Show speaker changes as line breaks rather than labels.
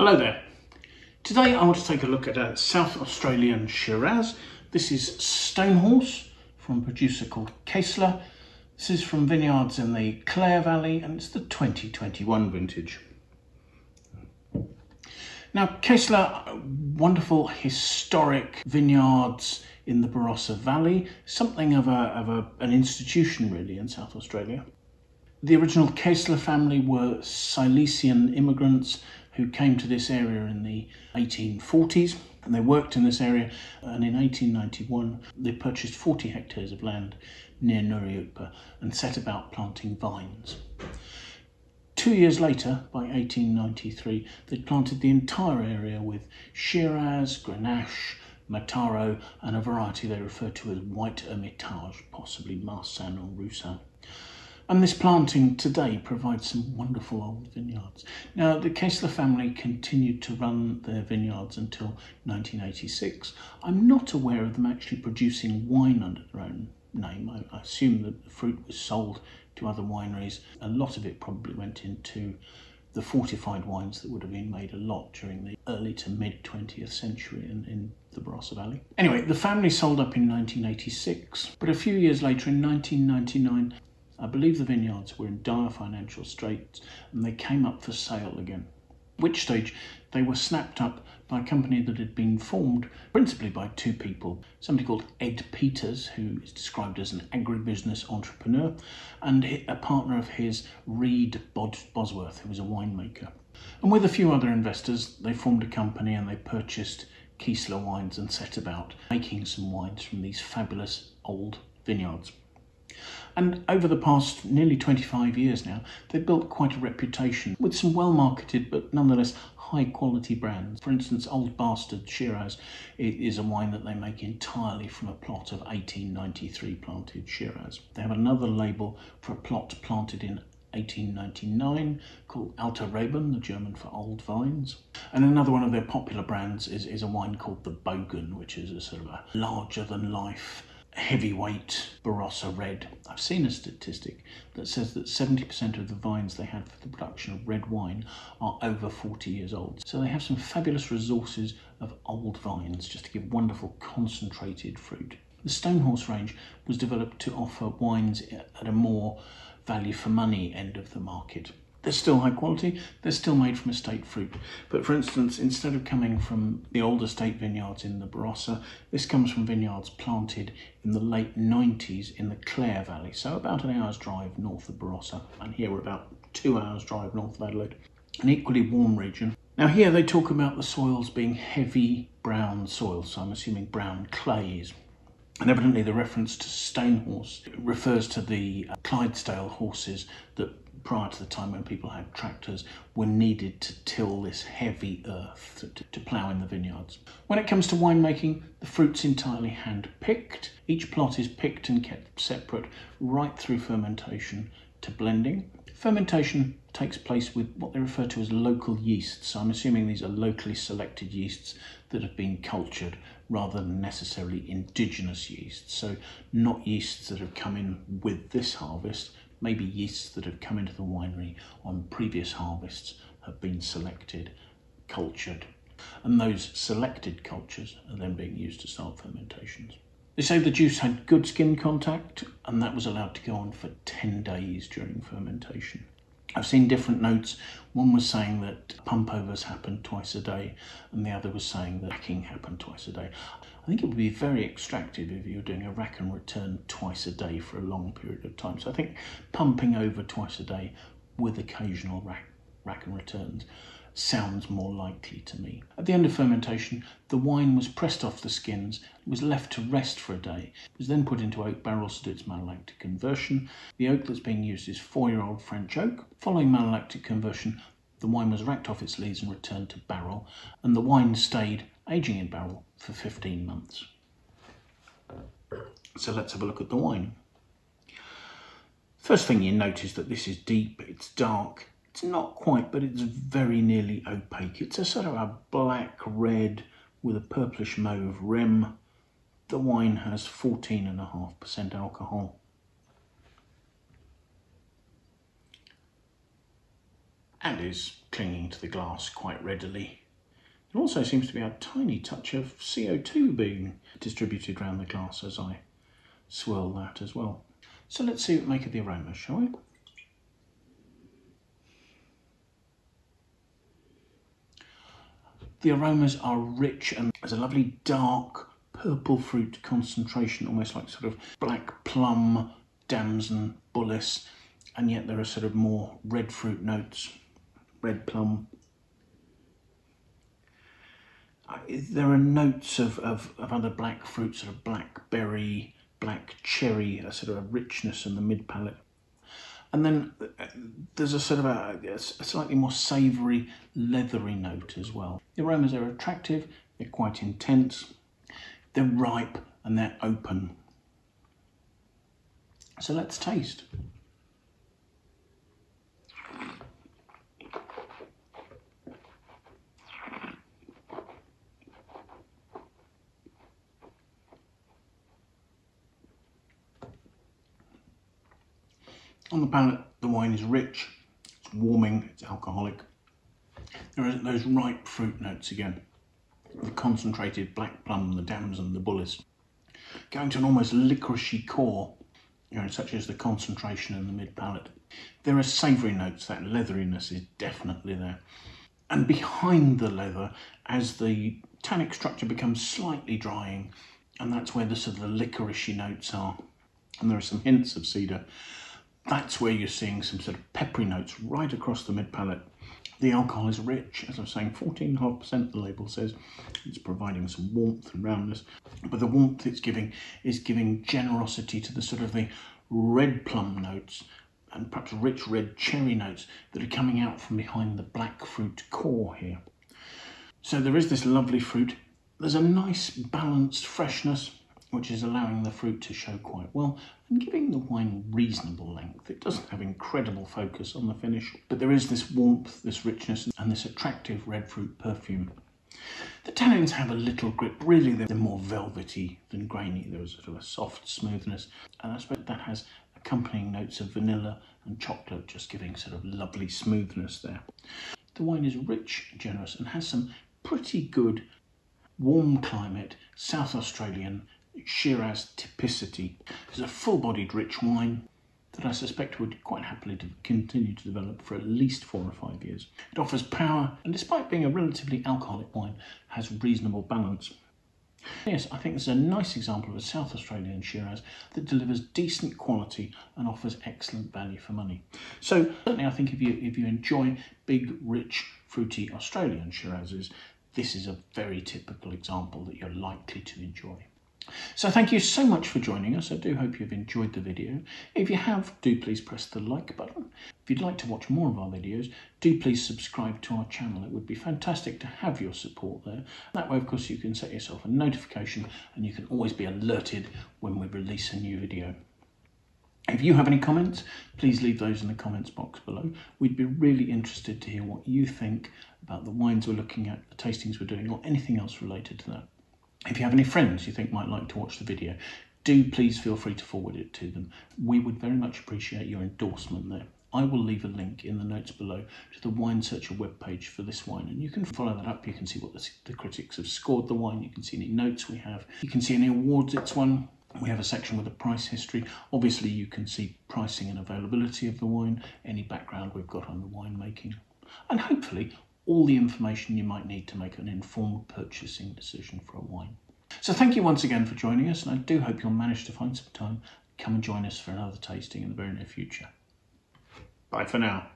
Hello there. Today I want to take a look at a South Australian Shiraz. This is Stonehorse from a producer called Kaesler. This is from vineyards in the Clare Valley and it's the 2021 vintage. Now Kaesler, uh, wonderful historic vineyards in the Barossa Valley, something of, a, of a, an institution really in South Australia. The original Kaesler family were Silesian immigrants who came to this area in the 1840s and they worked in this area and in 1891 they purchased 40 hectares of land near Nuriootpa and set about planting vines. Two years later, by 1893, they planted the entire area with Shiraz, Grenache, Mataro and a variety they refer to as white Hermitage, possibly Marsanne or Roussanne. And this planting today provides some wonderful old vineyards. Now, the Kaesler family continued to run their vineyards until 1986. I'm not aware of them actually producing wine under their own name. I, I assume that the fruit was sold to other wineries. A lot of it probably went into the fortified wines that would have been made a lot during the early to mid 20th century in, in the Barossa Valley. Anyway, the family sold up in 1986, but a few years later in 1999, I believe the vineyards were in dire financial straits and they came up for sale again. At which stage they were snapped up by a company that had been formed principally by two people somebody called Ed Peters, who is described as an agribusiness entrepreneur, and a partner of his, Reid Bosworth, who was a winemaker. And with a few other investors, they formed a company and they purchased Kaesler wines and set about making some wines from these fabulous old vineyards. And over the past nearly 25 years now, they've built quite a reputation with some well marketed but nonetheless high quality brands. For instance, Old Bastard Shiraz is a wine that they make entirely from a plot of 1893 planted Shiraz. They have another label for a plot planted in 1899 called Alte Reben, the German for old vines. And another one of their popular brands is, is a wine called the Bogan, which is a sort of a larger than life heavyweight Barossa red. I've seen a statistic that says that 70% of the vines they had for the production of red wine are over 40 years old. So they have some fabulous resources of old vines just to give wonderful concentrated fruit. The Stonehorse range was developed to offer wines at a more value for money end of the market. They're still high quality, they're still made from estate fruit. But for instance, instead of coming from the old estate vineyards in the Barossa, this comes from vineyards planted in the late 90s in the Clare Valley, so about an hour's drive north of Barossa. And here we're about two hours' drive north of Adelaide, an equally warm region. Now, here they talk about the soils being heavy brown soils, so I'm assuming brown clays. And evidently, the reference to Stonehorse refers to the uh, Clydesdale horses that prior to the time when people had tractors, were needed to till this heavy earth to, to plough in the vineyards. When it comes to winemaking, the fruit's entirely hand picked. Each plot is picked and kept separate right through fermentation to blending. Fermentation takes place with what they refer to as local yeasts. So I'm assuming these are locally selected yeasts that have been cultured rather than necessarily indigenous yeasts. So not yeasts that have come in with this harvest, maybe yeasts that have come into the winery on previous harvests have been selected, cultured, and those selected cultures are then being used to start fermentations. They say the juice had good skin contact and that was allowed to go on for 10 days during fermentation. I've seen different notes. One was saying that pump overs happened twice a day, and the other was saying that racking happened twice a day. I think it would be very extractive if you were doing a rack and return twice a day for a long period of time. So I think pumping over twice a day with occasional rack, rack and returns sounds more likely to me. At the end of fermentation, the wine was pressed off the skins, was left to rest for a day. It was then put into oak barrels to do its malolactic conversion. The oak that's being used is four-year-old French oak. Following malolactic conversion, the wine was racked off its lees and returned to barrel, and the wine stayed aging in barrel for 15 months. So let's have a look at the wine. First thing you notice that this is deep, it's dark, it's not quite, but it's very nearly opaque. It's a sort of a black red with a purplish mauve rim. The wine has 14.5% alcohol. and is clinging to the glass quite readily. There also seems to be a tiny touch of CO2 being distributed around the glass as I swirl that as well. So let's see what make of the aroma, shall we? The aromas are rich and there's a lovely dark purple fruit concentration, almost like sort of black plum, damson, bullace, and yet there are sort of more red fruit notes, red plum. Uh, there are notes of, of, of other black fruits, sort of blackberry, black cherry, a sort of a richness in the mid palate. And then uh, there's a sort of a, a slightly more savoury, leathery note as well. The aromas are attractive, they're quite intense, they're ripe and they're open. So let's taste. On the palate, the wine is rich, it's warming, it's alcoholic. There are those ripe fruit notes again. The concentrated black plum, the damson, the bullace. Going to an almost licoricey core, you know, such as the concentration in the mid palate. There are savoury notes, that leatheriness is definitely there. And behind the leather, as the tannic structure becomes slightly drying, and that's where the sort of the licoricey notes are. And there are some hints of cedar that's where you're seeing some sort of peppery notes right across the mid palate. The alcohol is rich, as I was saying, 14.5% the label says. It's providing some warmth and roundness, but the warmth it's giving is giving generosity to the sort of the red plum notes and perhaps rich red cherry notes that are coming out from behind the black fruit core here. So there is this lovely fruit. There's a nice balanced freshness which is allowing the fruit to show quite well and giving the wine reasonable length. It doesn't have incredible focus on the finish, but there is this warmth, this richness, and this attractive red fruit perfume. The tannins have a little grip, really they're more velvety than grainy. There is sort of a soft smoothness, and I suppose that has accompanying notes of vanilla and chocolate, just giving sort of lovely smoothness there. The wine is rich, generous, and has some pretty good warm climate, South Australian Shiraz typicity. It's a full-bodied rich wine that I suspect would quite happily continue to develop for at least four or five years. It offers power and despite being a relatively alcoholic wine, has reasonable balance. Yes, I think this is a nice example of a South Australian Shiraz that delivers decent quality and offers excellent value for money. So certainly I think if you if you enjoy big, rich, fruity Australian Shirazes, this is a very typical example that you're likely to enjoy. So thank you so much for joining us. I do hope you've enjoyed the video. If you have, do please press the like button. If you'd like to watch more of our videos, do please subscribe to our channel. It would be fantastic to have your support there. That way, of course, you can set yourself a notification and you can always be alerted when we release a new video. If you have any comments, please leave those in the comments box below. We'd be really interested to hear what you think about the wines we're looking at, the tastings we're doing, or anything else related to that. If you have any friends you think might like to watch the video, do please feel free to forward it to them. We would very much appreciate your endorsement there. I will leave a link in the notes below to the Wine Searcher webpage for this wine, and you can follow that up. You can see what the, the, critics have scored the wine, you can see any notes we have, you can see any awards it's won. We have a section with a price history. Obviously, you can see pricing and availability of the wine, any background we've got on the winemaking, and hopefully all the information you might need to make an informed purchasing decision for a wine. So thank you once again for joining us, and I do hope you'll manage to find some time come and join us for another tasting in the very near future. Bye for now.